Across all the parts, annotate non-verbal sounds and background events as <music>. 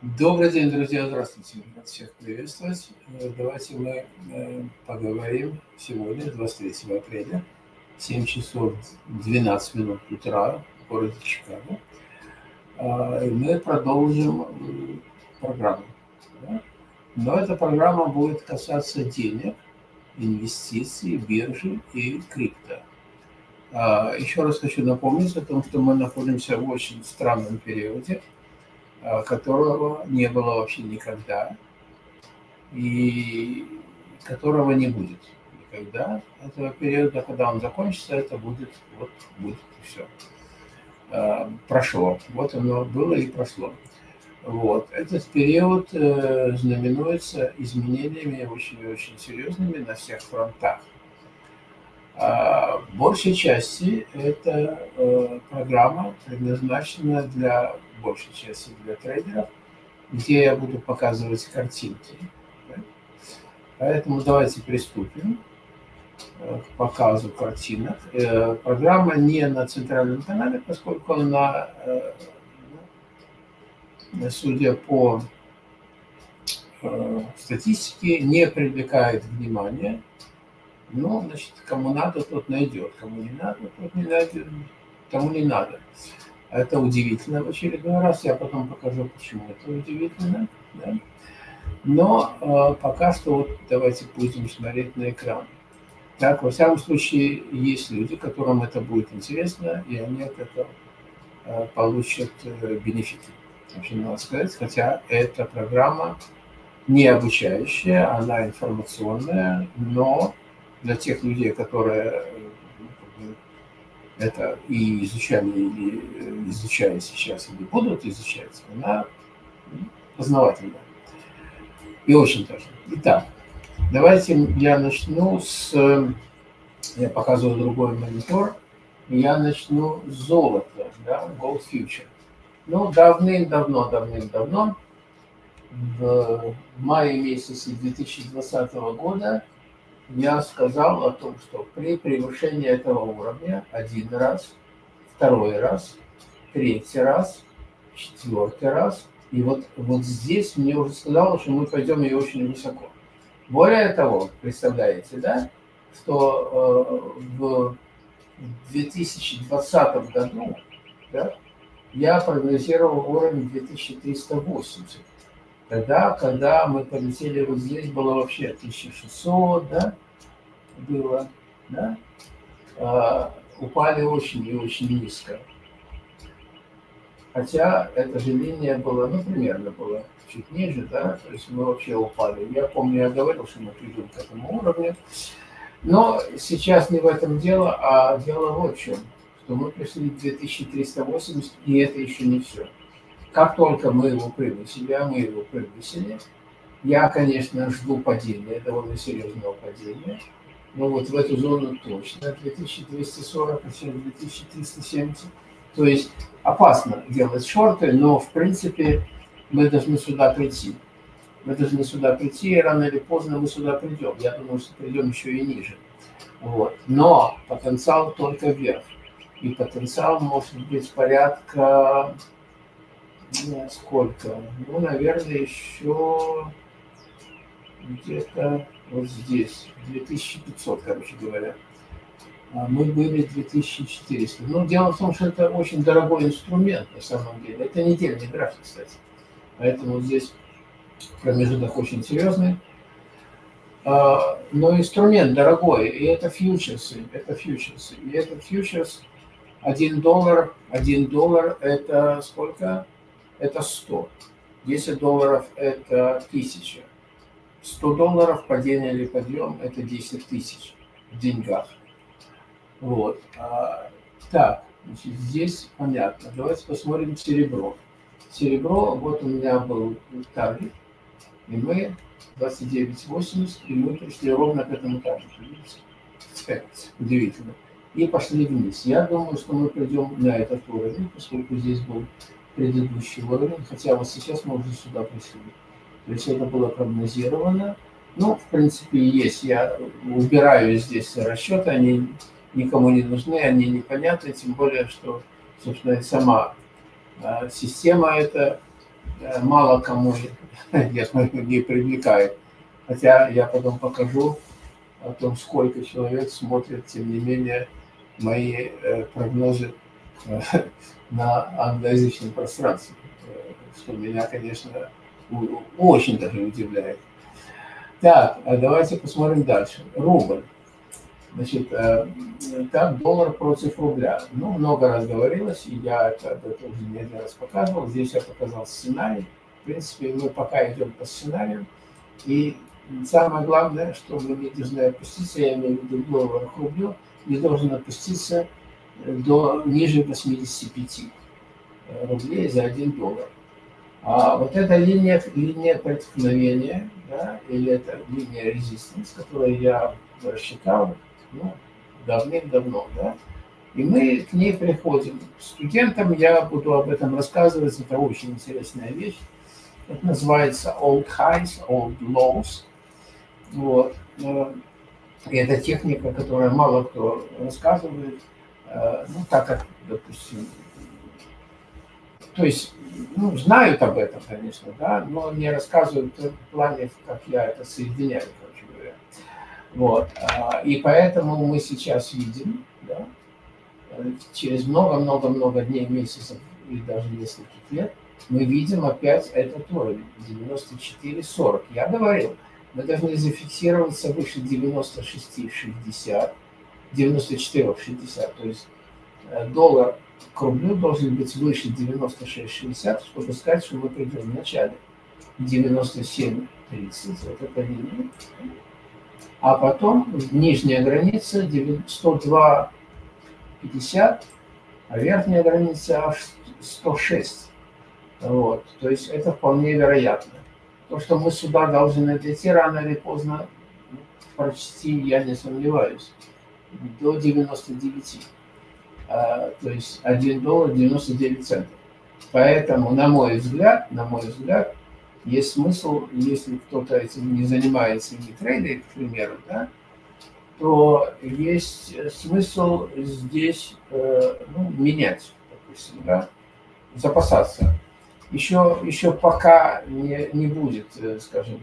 Добрый день, друзья, здравствуйте. Рад всех приветствовать. Э, давайте мы э, поговорим сегодня, 23 апреля, 7 часов 12 минут утра в городе Чикаго. А, и мы продолжим э, программу. Но эта программа будет касаться денег, инвестиций, биржи и крипто. А, еще раз хочу напомнить о том, что мы находимся в очень странном периоде – которого не было вообще никогда и которого не будет никогда. Этого периода, когда он закончится, это будет, вот будет и все. Э, прошло. Вот оно было и прошло. Вот. Этот период э, знаменуется изменениями очень-очень серьезными на всех фронтах. А, большей части эта программа предназначена для большей части для трейдеров, где я буду показывать картинки. Поэтому давайте приступим э, к показу картинок. Э, программа не на центральном канале, поскольку она, э, судя по статистике, не привлекает внимания. Ну, значит, кому надо, тот найдет. Кому не надо, тот не найдет. Кому не надо. Это удивительно в очередной раз. Я потом покажу, почему это удивительно. Да? Но э, пока что вот давайте будем смотреть на экран. Так, во всяком случае, есть люди, которым это будет интересно, и они от этого э, получат э, бенефиты. Вообще надо сказать, хотя эта программа не обучающая, она информационная, но для тех людей, которые это и изучали, или э, изучая сейчас, или будут изучать, она познавательная. И очень тоже. Итак, давайте я начну с... Я показываю другой монитор. Я начну с золота, да, Gold Future. Ну, давным-давно, давным-давно, в мае месяце 2020 года я сказал о том, что при превышении этого уровня один раз, второй раз, третий раз, четвертый раз, и вот, вот здесь мне уже сказал, что мы пойдем и очень высоко. Более того, представляете, да, что э, в 2020 году да, я прогнозировал уровень 2380. Тогда, когда мы полетели вот здесь, было вообще 1600, да, было, да, а, упали очень и очень низко. Хотя эта же линия была, ну, примерно была чуть ниже, да, то есть мы вообще упали. Я помню, я говорил, что мы придем к этому уровню. Но сейчас не в этом дело, а дело вот в чем, что мы пришли к 2380, и это еще не все. Как только мы его превысили, а мы его превысили, я, конечно, жду падения, довольно серьезного падения. Но вот в эту зону точно 2240, а 2370. То есть опасно делать шорты, но в принципе мы должны сюда прийти. Мы должны сюда прийти, и рано или поздно мы сюда придем. Я думаю, что придем еще и ниже. Вот. Но потенциал только вверх. И потенциал может быть порядка ну, сколько? Ну, наверное, еще где-то вот здесь, 2500, короче говоря. А мы были 2400. Но дело в том, что это очень дорогой инструмент на самом деле. Это недельный график, кстати. Поэтому здесь промежуток очень серьезный. А, но инструмент дорогой, и это фьючерсы, это фьючерсы. И этот фьючерс 1 доллар, 1 доллар это сколько? Это 100. 10 долларов – это 1000. 100 долларов падение или подъем – это 10 тысяч в деньгах. Вот. А, так, значит, здесь понятно. Давайте посмотрим серебро. Серебро, вот у меня был таргет, и мы 29,80, и мы пришли ровно к этому таргету. <laughs> Удивительно. И пошли вниз. Я думаю, что мы придем на этот уровень, поскольку здесь был предыдущий уровень, хотя вот сейчас мы уже сюда пришли. То есть это было прогнозировано. Ну, в принципе, есть. Я убираю здесь расчеты, они никому не нужны, они непонятны, тем более, что, собственно, сама а, система эта э, мало кому, <laughs> я смотрю, не привлекает. Хотя я потом покажу о том, сколько человек смотрит, тем не менее, мои э, прогнозы <laughs> на англоязычном пространстве, что меня, конечно, очень даже удивляет. Так, а давайте посмотрим дальше. Рубль. Значит, так доллар против рубля. Ну, много раз говорилось, и я это, это уже не один раз показывал. Здесь я показал сценарий. В принципе, мы пока идем по сценарию. И самое главное, что мы не должны опуститься, я имею в виду доллар к рублю, не должен опуститься до ниже 85 рублей за 1 доллар. А вот эта линия, линия преткновения, да, или это линия резистанс, которую я рассчитал ну, давным-давно, да, и мы к ней приходим. Студентам я буду об этом рассказывать, это очень интересная вещь. Это называется Old Highs, Old Lows. Вот. Э, и это техника, которая мало кто рассказывает, э, ну, так как, допустим, то есть, ну, знают об этом, конечно, да, но не рассказывают в плане, как я это соединяю, короче говоря. Вот. А, и поэтому мы сейчас видим, да, через много-много-много дней, месяцев и даже нескольких лет, мы видим опять этот уровень 94-40. Я говорил, мы должны зафиксироваться выше 96-60, 94-60, то есть э, доллар к рублю должен быть выше 96-60, чтобы сказать, что мы придем в начале 97-30, вот это линия. А потом нижняя граница 102-50, а верхняя граница аж 106. Вот. То есть это вполне вероятно. То, что мы сюда должны дойти рано или поздно, почти я не сомневаюсь, до 99. А, то есть 1 доллар 99 центов. Поэтому, на мой взгляд, на мой взгляд, есть смысл, если кто-то этим не занимается и не трейдит, к примеру, да, то есть смысл здесь э, ну, менять, допустим, да, запасаться еще, еще пока не, не будет, э, скажем,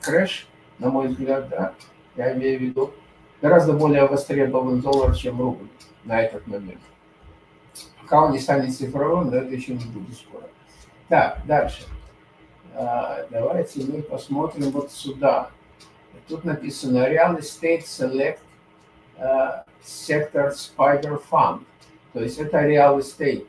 крэш, на мой взгляд, да, я имею в виду, гораздо более востребован доллар, чем рубль на этот момент. Пока он не станет цифровым, но это еще не будет скоро. Так, дальше. А, давайте мы посмотрим вот сюда. Тут написано Real Estate Select uh, Sector Spider Fund. То есть это Real Estate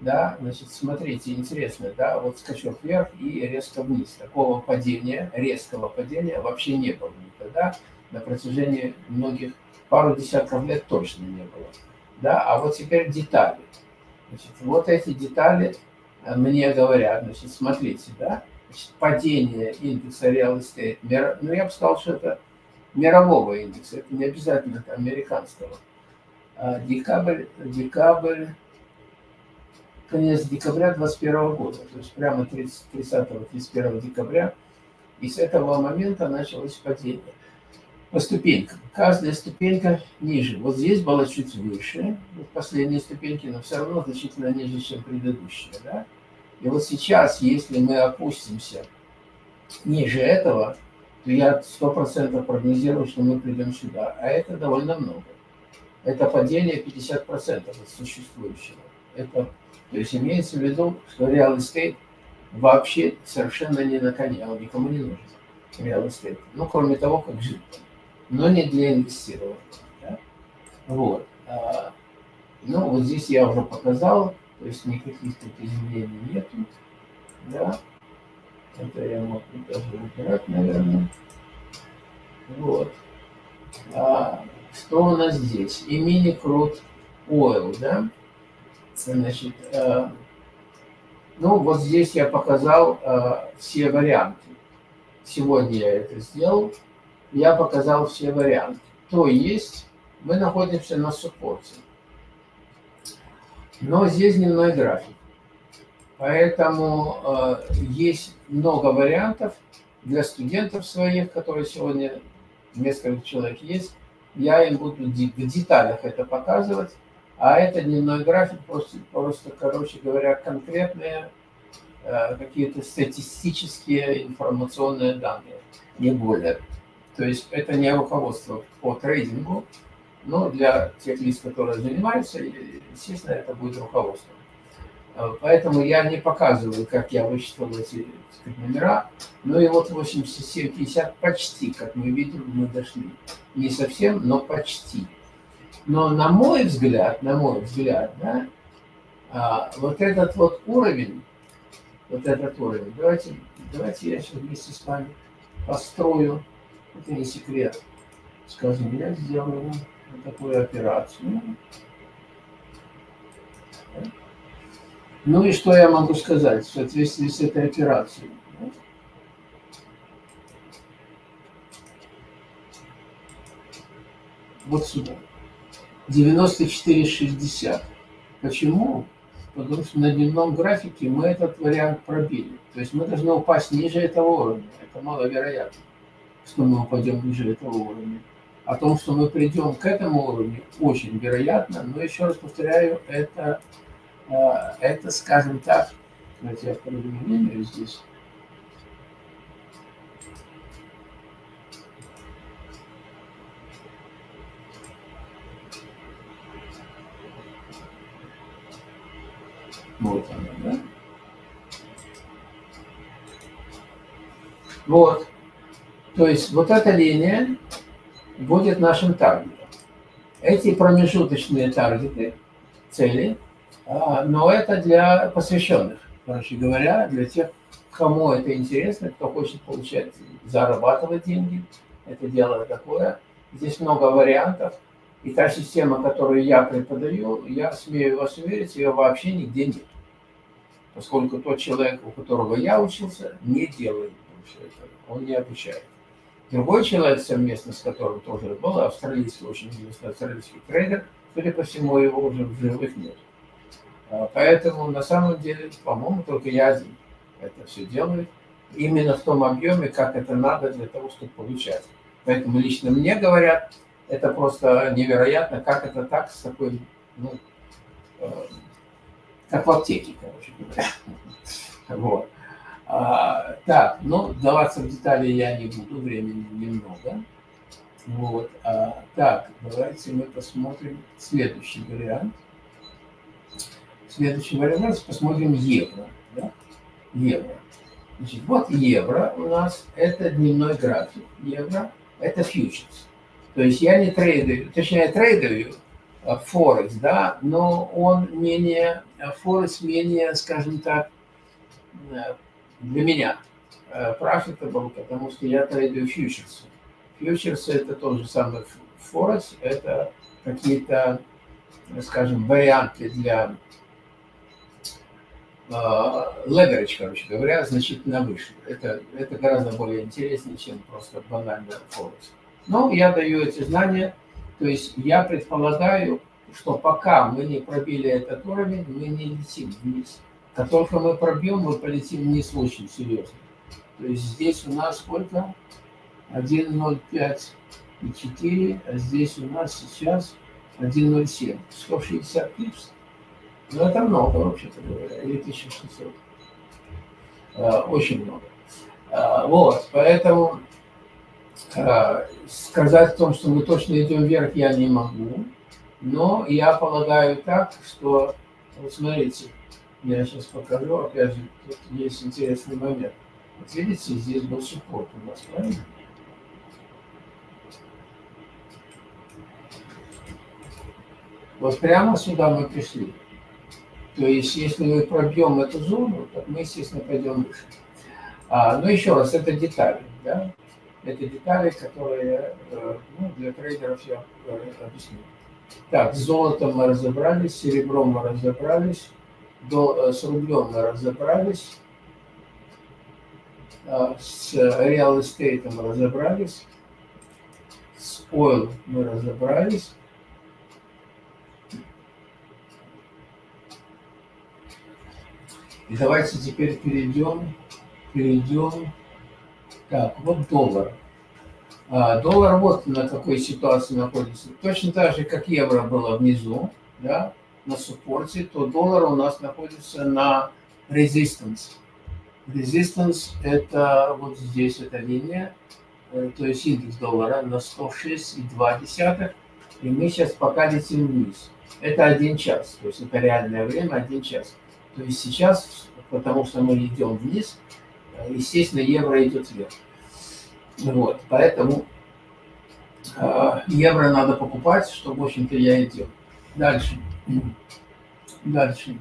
да, значит, смотрите, интересно, да, вот скачок вверх и резко вниз. Такого падения, резкого падения вообще не было никогда на протяжении многих, пару десятков лет точно не было. Да, а вот теперь детали. Значит, вот эти детали э, мне говорят, значит, смотрите, да, значит, падение индекса Real Estate, ну, я бы сказал, что это мирового индекса, это не обязательно это американского. А декабрь, декабрь конец декабря 2021 года, то есть прямо 30-31 декабря. И с этого момента началось падение по ступенькам. Каждая ступенька ниже. Вот здесь была чуть выше, вот последние ступеньки, но все равно значительно ниже, чем предыдущие. Да? И вот сейчас, если мы опустимся ниже этого, то я сто процентов прогнозирую, что мы придем сюда. А это довольно много. Это падение 50% от существующего. Это то есть имеется в виду, что real estate вообще совершенно не на коне, он никому не нужен. Real estate. Ну, кроме того, как жить. Но не для инвестирования. Да? Вот. А, ну, вот здесь я уже показал, то есть никаких тут изменений нету. Да. Это я могу даже убирать, наверное. Вот. А, что у нас здесь? И мини-крут oil, да? Значит, э, ну вот здесь я показал э, все варианты. Сегодня я это сделал. Я показал все варианты. То есть мы находимся на суппорте. Но здесь дневной график. Поэтому э, есть много вариантов для студентов своих, которые сегодня несколько человек есть. Я им буду в деталях это показывать. А это дневной график, просто, просто короче говоря, конкретные э, какие-то статистические информационные данные, не более. То есть это не руководство по трейдингу, но для тех лиц, которые занимаются, естественно, это будет руководство. Э, поэтому я не показываю, как я вычислил эти сказать, номера. Ну и вот 87-50 почти, как мы видим, мы дошли. Не совсем, но почти. Но на мой взгляд, на мой взгляд, да, а, вот этот вот уровень, вот этот уровень, давайте, давайте я сейчас вместе с вами построю, это не секрет, скажем, я сделаю такую операцию. Ну и что я могу сказать в соответствии с этой операцией? Вот сюда. 94,60. Почему? Потому что на дневном графике мы этот вариант пробили. То есть мы должны упасть ниже этого уровня. Это маловероятно, что мы упадем ниже этого уровня. О том, что мы придем к этому уровню, очень вероятно, но еще раз повторяю, это а, это, скажем так, давайте я продублирую здесь. Вот она, да? Вот. То есть вот эта линия будет нашим таргетом. Эти промежуточные таргеты, цели – а, но это для посвященных, короче говоря, для тех, кому это интересно, кто хочет получать, зарабатывать деньги. Это дело такое. Здесь много вариантов. И та система, которую я преподаю, я смею вас уверить, ее вообще нигде нет. Поскольку тот человек, у которого я учился, не делает все это. Он не обучает. Другой человек, совместно с которым тоже был, австралийский, очень известный австралийский трейдер, судя по всему, его уже в живых нет. А, поэтому на самом деле, по-моему, только я один это все делаю. Именно в том объеме, как это надо для того, чтобы получать. Поэтому лично мне говорят, это просто невероятно, как это так с такой, ну, э, как в аптеке, короче говоря. <laughs> Вот. А, так, ну, вдаваться в детали я не буду, времени немного. Вот. А, так, давайте мы посмотрим следующий вариант. Следующий вариант, посмотрим евро. Да? Евро. Значит, вот евро у нас, это дневной график. Евро – это фьючерс. То есть я не трейдую, точнее, я трейдую а, Форекс, да, но он менее, а, Форекс менее, скажем так, э, для меня profitable, потому что я трейдую фьючерсы. Фьючерсы – это тот же самый Форекс, это какие-то, скажем, варианты для leverage, короче говоря, значительно выше. Это, это гораздо более интереснее, чем просто банальный Форекс. Но я даю эти знания, то есть я предполагаю, что пока мы не пробили этот уровень, мы не летим вниз. Как только мы пробьем, мы полетим вниз очень серьезно. То есть здесь у нас сколько? 1,05 и 4, а здесь у нас сейчас 1,07. 160 пипс. Ну, это много, вообще-то говоря, или 1600. А, очень много. А, вот, поэтому а, сказать о том, что мы точно идем вверх, я не могу. Но я полагаю так, что, вот смотрите, я сейчас покажу, опять же, тут есть интересный момент. Вот видите, здесь был суппорт у нас, правильно? Вот прямо сюда мы пришли. То есть, если мы пробьем эту зону, то мы, естественно, пойдем выше. А, но еще раз, это детали. Да? Это детали, которые э, ну, для трейдеров я э, объясню. Так, с золотом мы разобрались, с серебром мы разобрались, до, э, с рублем разобрались, с real estate разобрались, с oil мы разобрались, И давайте теперь перейдем, перейдем. Так, вот доллар. А, доллар вот на какой ситуации находится. Точно так же, как евро было внизу, да, на суппорте, то доллар у нас находится на resistance. Resistance – это вот здесь эта линия, э, то есть индекс доллара на 106,2, и мы сейчас пока летим вниз. Это один час, то есть это реальное время один час. То есть сейчас, потому что мы идем вниз, э, естественно, евро идет вверх. Вот, поэтому э, евро надо покупать, что, в общем-то, я и. Дальше. Дальше.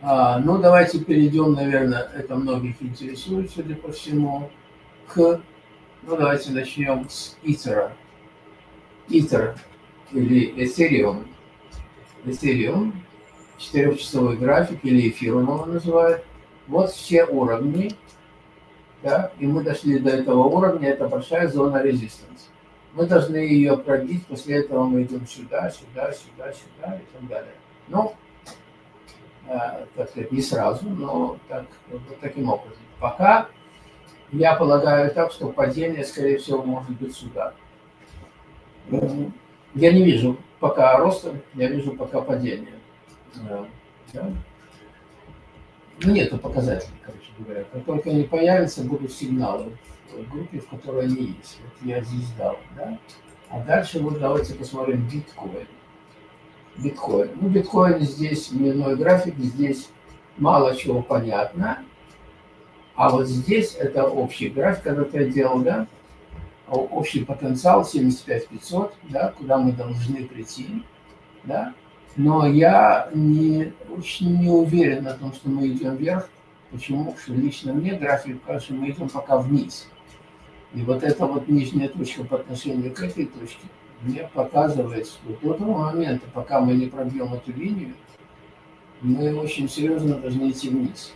А, ну, давайте перейдем, наверное, это многих интересует, судя по всему, к... Ну, давайте начнем с Итера. Итер или Ethereum. Ethereum, четырехчасовой график или эфиром его называют. Вот все уровни, да, и мы дошли до этого уровня, это большая зона резистанс. Мы должны ее пробить, после этого мы идем сюда, сюда, сюда, сюда и так далее. Ну, э, так сказать, не сразу, но так, вот таким образом. Пока я полагаю так, что падение, скорее всего, может быть сюда. Я не вижу пока роста, я вижу пока падение. Да? Ну, нету показателей, короче говоря. Как только они появятся, будут сигналы в группе, в которой они есть. Вот я здесь дал, да? А дальше вот давайте посмотрим биткоин. Биткоин. Ну, биткоин здесь дневной график, здесь мало чего понятно. А вот здесь это общий график, который я делал, да? общий потенциал 75 500, да, куда мы должны прийти, да, но я не, очень не уверен о том, что мы идем вверх. Почему? Потому что лично мне график кажется, мы идем пока вниз. И вот эта вот нижняя точка по отношению к этой точке мне показывает, что до того момента, пока мы не пробьем эту линию, мы очень серьезно должны идти вниз.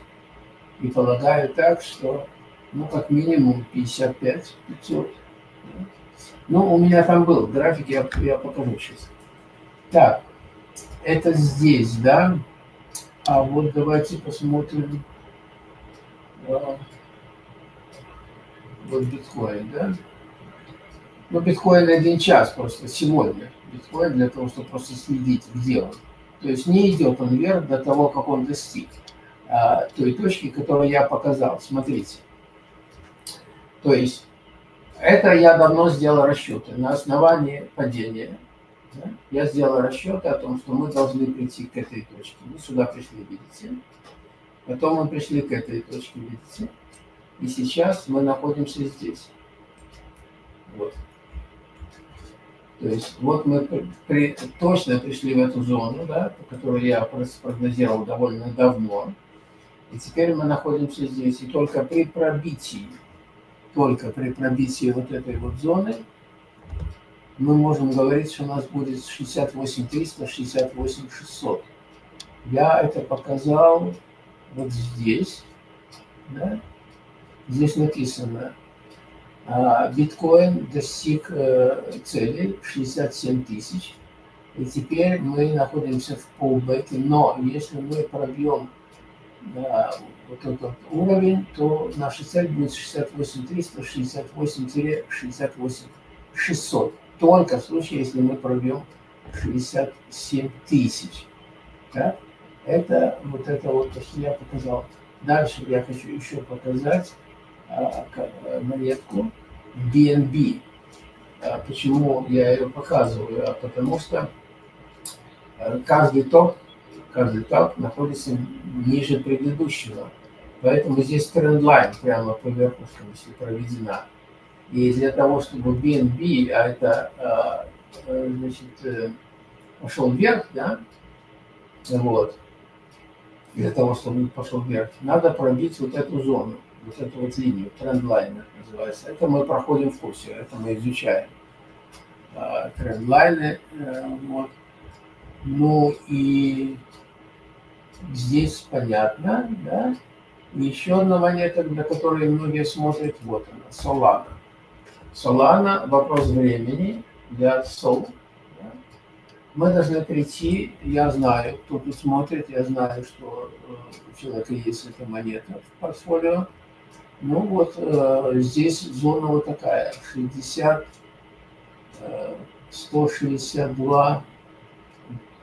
И полагаю так, что ну, как минимум 55 500 ну, у меня там был график, я, я покажу сейчас. Так, это здесь, да? А вот давайте посмотрим. А, вот биткоин, да? Ну, биткоин один час просто сегодня. Биткоин для того, чтобы просто следить, где он. То есть не идет он вверх до того, как он достиг а, той точки, которую я показал. Смотрите. То есть это я давно сделал расчеты. На основании падения да, я сделал расчеты о том, что мы должны прийти к этой точке. Мы сюда пришли, видите. Потом мы пришли к этой точке, видите. И сейчас мы находимся здесь. Вот. То есть вот мы при, точно пришли в эту зону, да, которую я прогнозировал довольно давно. И теперь мы находимся здесь. И только при пробитии только при пробитии вот этой вот зоны мы можем говорить, что у нас будет 68 300, 68 600. Я это показал вот здесь. Да? Здесь написано, а, биткоин достиг э, цели 67 тысяч. И теперь мы находимся в полбеке. Но если мы пробьем вот этот уровень, то наша цель будет 68 300, 68-68 600. Только в случае, если мы пробьем 67 тысяч. Да? Это вот это вот, то, что я показал. Дальше я хочу еще показать а, монетку BNB. А, почему я ее показываю? А потому что а, каждый топ каждый этап находится ниже предыдущего. Поэтому здесь трендлайн прямо по если проведена. И для того, чтобы BNB, а это а, э, значит, э, пошел вверх, да, вот, для того, чтобы пошел вверх, надо пробить вот эту зону, вот эту вот линию, трендлайн называется. Это мы проходим в курсе, это мы изучаем. Трендлайны, э, вот. Ну и здесь понятно, да. еще одна монета, на которую многие смотрят, вот она, Solana. Solana – вопрос времени для. Да? Мы должны прийти, я знаю, кто тут смотрит, я знаю, что э, у человека есть эта монета в портфолио. Ну вот э, здесь зона вот такая, 60, э, 162,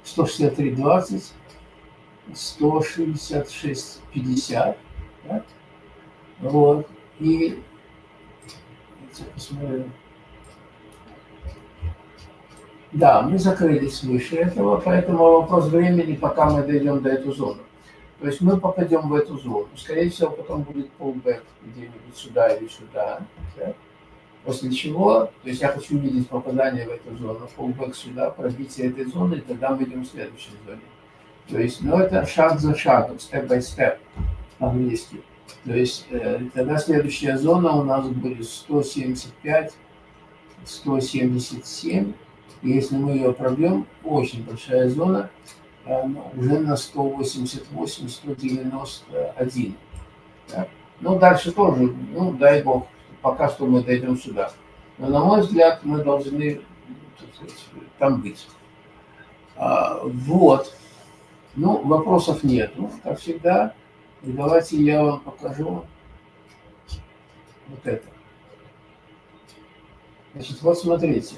163, 20, 166,50. Да? Вот. И. Да, мы закрылись выше этого, поэтому вопрос времени, пока мы дойдем до эту зону. То есть мы попадем в эту зону. Скорее всего, потом будет pullback где-нибудь сюда или сюда. Да? После чего, то есть я хочу увидеть попадание в эту зону, pullback сюда, пробитие этой зоны, и тогда мы идем в следующей зоне. То есть, ну это шаг за шагом, step by step английский. То есть э, тогда следующая зона у нас будет 175, 177. И если мы ее пробьем, очень большая зона, э, уже на 188, 191. Да? Ну, дальше тоже, ну, дай бог, пока что мы дойдем сюда. Но, на мой взгляд, мы должны сказать, там быть. А, вот. Ну, вопросов нет. Ну, как всегда. И давайте я вам покажу вот это. Значит, вот смотрите.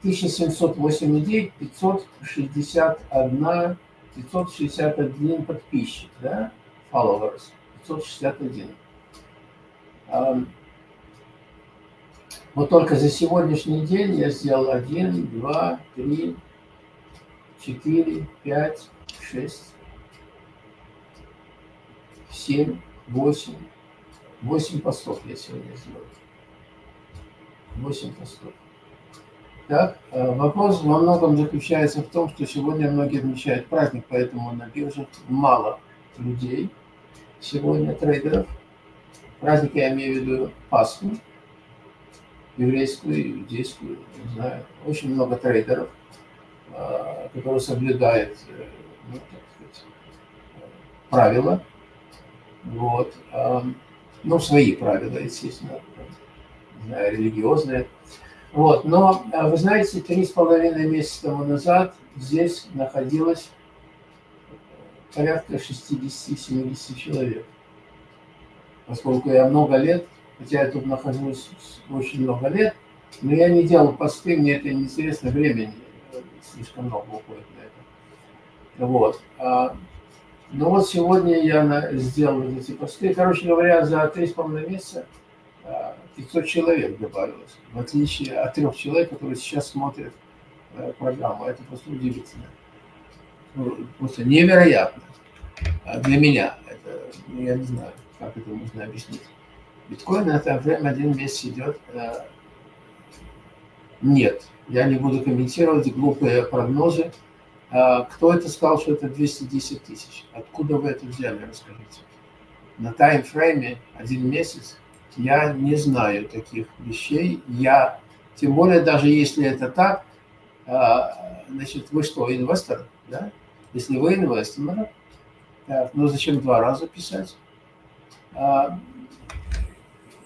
1708 идей, 561, 561 подписчик, да, followers, 561. Вот только за сегодняшний день я сделал 1, 2, 3, 4, 5, 6, 7, 8, 8 постов я сегодня сделал. 8 постов. Так, э, вопрос во многом заключается в том, что сегодня многие отмечают праздник, поэтому на бирже мало людей сегодня, трейдеров. Праздник я имею в виду Пасху, еврейскую, иудейскую, не знаю. Очень много трейдеров, э, которые соблюдают э, ну, так сказать, правила вот. Ну, свои правила, естественно, религиозные. Вот. Но, а, вы знаете, три с половиной месяца тому назад здесь находилось порядка 60-70 человек. Поскольку я много лет, хотя я тут нахожусь очень много лет, но я не делал посты, мне это неинтересно, времени слишком много уходит на это. Вот. А ну вот сегодня я сделал эти посты. Короче говоря, за три с половиной месяца 500 а, человек добавилось. В отличие от трех человек, которые сейчас смотрят э, программу. Это просто удивительно. Ну, просто невероятно. А для меня. Это, ну, я не знаю, как это можно объяснить. Биткоин это время один месяц идет. Э, нет, я не буду комментировать глупые прогнозы. А, кто это сказал, что это 210 тысяч? Откуда вы это взяли, расскажите. На таймфрейме один месяц я не знаю таких вещей. Я, тем более, даже если это так, а, значит, вы что, инвестор? Да? Если вы инвестор, так, ну зачем два раза писать? А,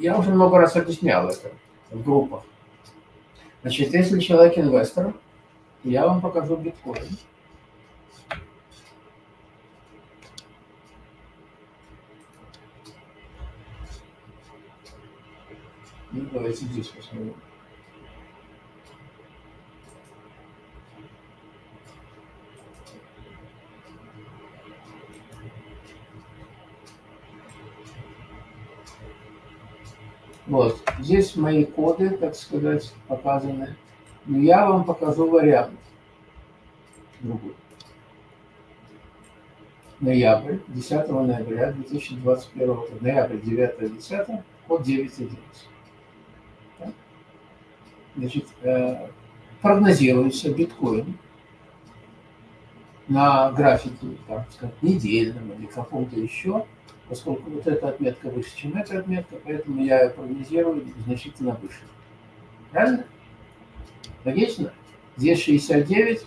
я уже много раз объяснял это в группах. Значит, если человек инвестор, я вам покажу биткоин. Ну, давайте здесь посмотрим. Вот, здесь мои коды, так сказать, показаны. Но я вам покажу вариант другой. Ноябрь, 10 ноября 2021 года, ноябрь 9-10, код 9.11 значит, э, прогнозируется биткоин на графике, так сказать, недельном или каком-то еще, поскольку вот эта отметка выше, чем эта отметка, поэтому я ее прогнозирую значительно выше. Правильно? Логично? Здесь 69,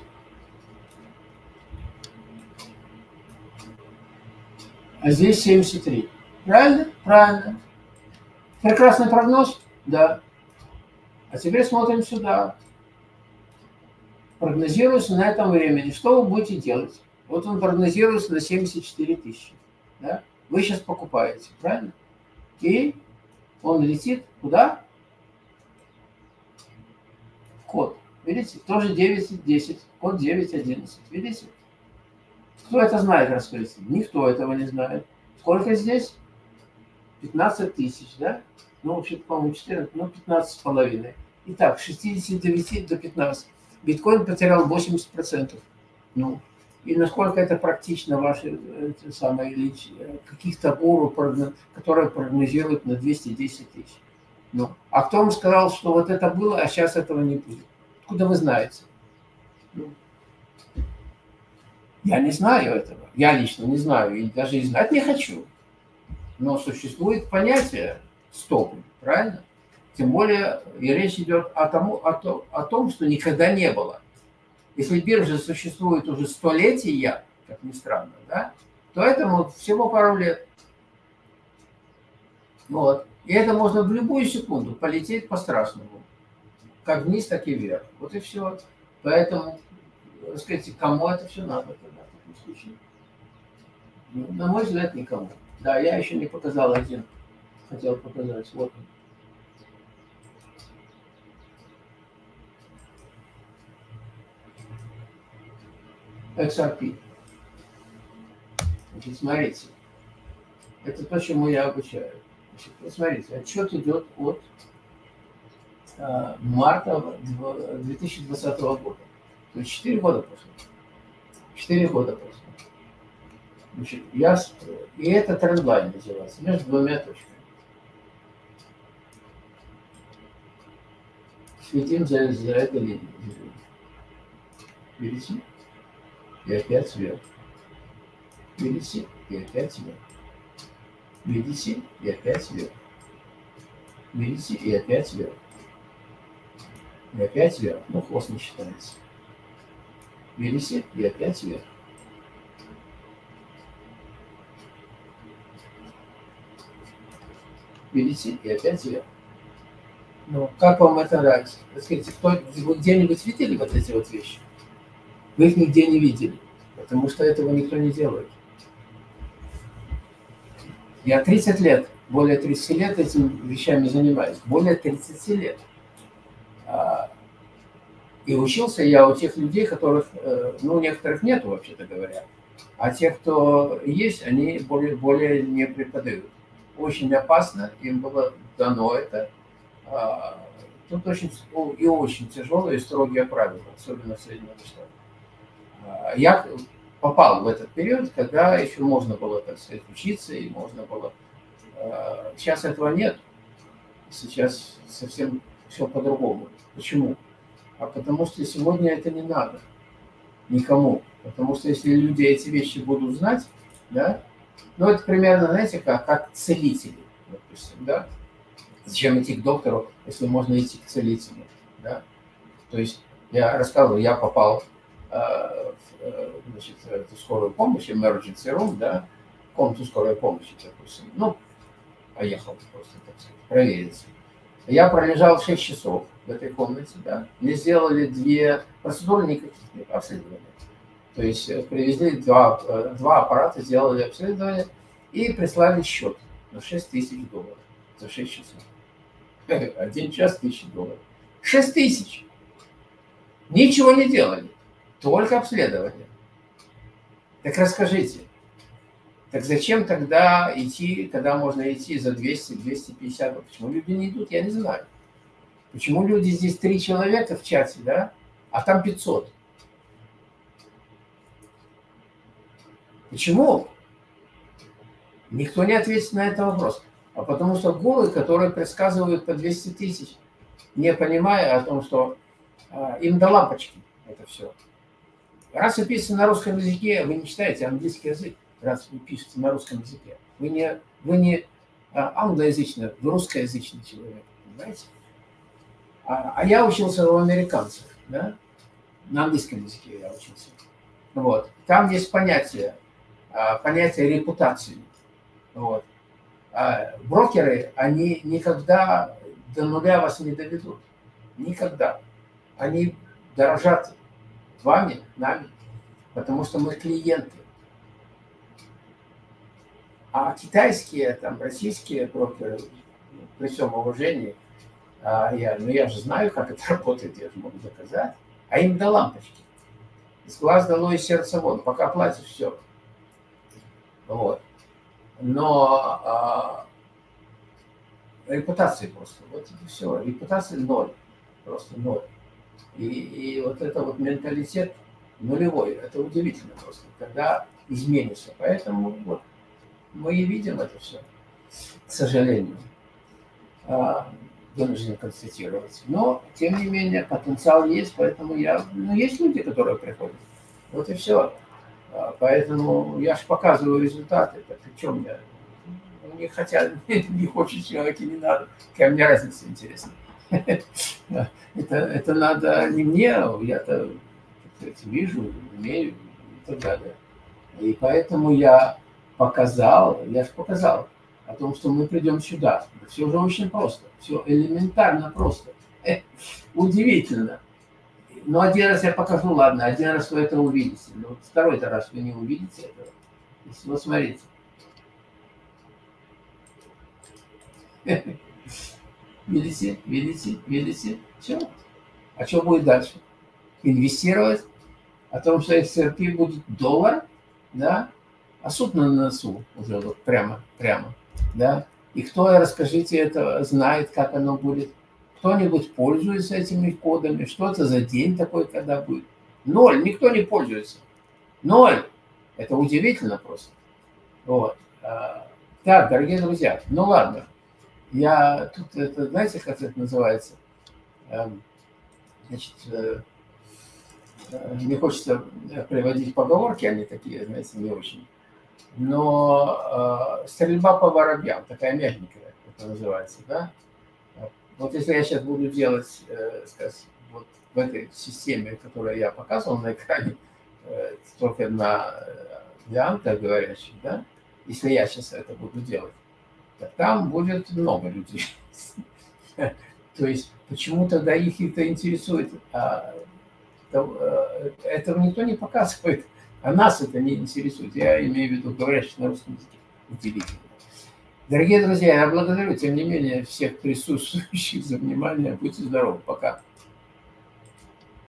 а здесь 73. Правильно? Правильно. Прекрасный прогноз? Да. А теперь смотрим сюда. Прогнозируется на этом времени. Что вы будете делать? Вот он прогнозируется на 74 тысячи. Да? Вы сейчас покупаете, правильно? И он летит куда? Код. Видите? Тоже 9.10. Код 9.11. Видите? Кто это знает, расскажите? Никто этого не знает. Сколько здесь? 15 тысяч, да? Ну, вообще, по-моему, 14, ну, 15 с половиной. Итак, 69 до 15. Биткоин потерял 80%. Ну, и насколько это практично ваши эти самые э, каких-то гуру, которые прогнозируют на 210 тысяч. Ну, а кто вам сказал, что вот это было, а сейчас этого не будет? Откуда вы знаете? Ну, я не знаю этого. Я лично не знаю и даже и знать не хочу. Но существует понятие стопы, правильно? Тем более и речь идет о, тому, о, том, о том, что никогда не было. Если биржа существует уже столетия, как ни странно, да, то этому всего пару лет. Вот. И это можно в любую секунду полететь по-страшному. Как вниз, так и вверх. Вот и все. Поэтому, скажите, кому это все надо тогда в таком случае? Ну, на мой взгляд, никому. Да, я еще не показал один. Хотел показать. Вот он. XRP. Значит, смотрите. Это то, чему я обучаю. Значит, посмотрите, отчет идет от а, марта 2020 года. То есть 4 года прошло. 4 года прошло. Значит, я, и это трендлайн называется, между двумя точками. Следим за, линией. Видите? И опять вверх. Видите? И опять вверх. Видите? И опять вверх. Видите? И опять вверх. И опять вверх. Ну, хвост не считается. Видите? И опять вверх. Видите? И опять вверх. Ну, как вам это нравится? Скажите, кто, вы где-нибудь видели вот эти вот вещи? Вы их нигде не видели, потому что этого никто не делает. Я 30 лет, более 30 лет этими вещами занимаюсь. Более 30 лет. А, и учился я у тех людей, которых, э, ну, некоторых нету, вообще-то говоря. А те, кто есть, они более, более не преподают. Очень опасно, им было дано это. А, тут очень и очень тяжелые и строгие правила, особенно в Соединенных Штатах. Я попал в этот период, когда еще можно было, так сказать, учиться, и можно было... А, сейчас этого нет. Сейчас совсем все по-другому. Почему? А потому что сегодня это не надо никому. Потому что если люди эти вещи будут знать, да, ну это примерно, знаете, как, как целители, допустим, да. Зачем идти к доктору, если можно идти к целителю, да. То есть я рассказывал, я попал Э, э, значит, эту скорую помощь, emergency room, да, комнату скорой помощи, допустим. Ну, поехал просто, так сказать, провериться. Я пролежал 6 часов в этой комнате, да. Мне сделали две процедуры, никаких нет, обследования. То есть э, привезли два, два аппарата, сделали обследование и прислали счет на 6 тысяч долларов за 6 часов. <laughs> Один час тысячи долларов. 6 тысяч. Ничего не делали. Только обследование. Так расскажите, так зачем тогда идти, когда можно идти за 200, 250? Почему люди не идут, я не знаю. Почему люди здесь три человека в чате, да, а там 500? Почему? Никто не ответит на этот вопрос. А потому что гуры, которые предсказывают по 200 тысяч, не понимая о том, что а, им до лампочки это все. Раз вы пишете на русском языке, вы не читаете английский язык, раз вы пишете на русском языке. Вы не, вы не а, англоязычный, вы русскоязычный человек, понимаете? А, а я учился у американцев, да? На английском языке я учился. Вот. Там есть понятие, а, понятие репутации. Вот. А брокеры, они никогда до нуля вас не доведут. Никогда. Они дорожат вами, нами, потому что мы клиенты. А китайские, там, российские брокеры, при всем уважении, а я, ну я же знаю, как это <laughs> работает, я же могу доказать, а им до лампочки. Из глаз дало и сердце вон, пока платишь, все. Вот. Но а, репутации просто. Вот это все. Репутация ноль. Просто ноль. И, и вот это вот менталитет нулевой. Это удивительно просто, когда изменится. Поэтому вот мы и видим это все, к сожалению. А, вынужден констатировать. Но, тем не менее, потенциал есть, поэтому я... Ну, есть люди, которые приходят. Вот и все. А, поэтому я же показываю результаты. Так и чем я? <laughs> Не хотят, не хочет человек и не надо. Какая мне разница, интересно. <laughs> Это, это надо не мне, я-то вижу, умею и так далее. И поэтому я показал, я же показал, о том, что мы придем сюда. Все уже очень просто, все элементарно просто. <laughs> Удивительно. Но один раз я покажу, ладно, один раз вы это увидите. Но второй-то раз вы не увидите этого. Вот смотрите. <laughs> Видите, видите, видите? Все. А что будет дальше? Инвестировать? О том, что XRP будет доллар, да? А суд на носу уже вот прямо, прямо да, и кто, расскажите, это знает, как оно будет. Кто-нибудь пользуется этими кодами? Что это за день такой, когда будет? Ноль, никто не пользуется. Ноль. Это удивительно просто. Вот. А, так, дорогие друзья, ну ладно. Я тут, это, знаете, как это называется? Эм, значит, э, э, не хочется приводить поговорки, они такие, знаете, не очень но э, стрельба по воробьям, такая мягенькая, это называется, да? Вот если я сейчас буду делать, э, скажем, вот в этой системе, которую я показывал на экране, э, только на э, говорящих, да, если я сейчас это буду делать, то там будет много людей. <laughs> То есть почему тогда их это интересует? А, э, этого никто не показывает. А нас это не интересует. Я имею в виду говорящих на русском языке. Удивительно. Дорогие друзья, я благодарю, тем не менее, всех присутствующих за внимание. Будьте здоровы. Пока.